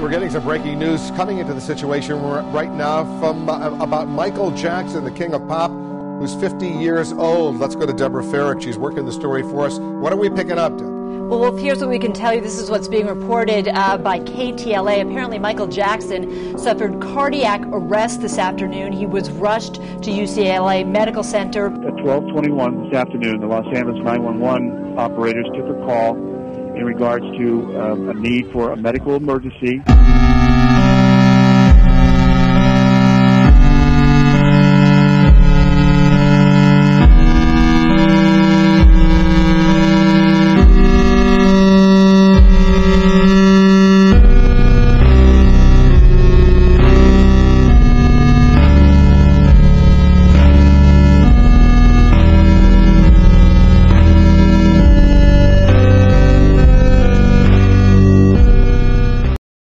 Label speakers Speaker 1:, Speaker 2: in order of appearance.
Speaker 1: We're getting some breaking news coming into the situation right now from uh, about Michael Jackson, the king of pop, who's 50 years old. Let's go to Deborah Feyerick. She's working the story for us. What are we picking up, Deb?
Speaker 2: Well, Wolf, here's what we can tell you. This is what's being reported uh, by KTLA. Apparently, Michael Jackson suffered cardiac arrest this afternoon. He was rushed to UCLA Medical Center.
Speaker 3: At 1221 this afternoon, the Los Angeles 911 operators took a call in regards to um, a need for a medical emergency.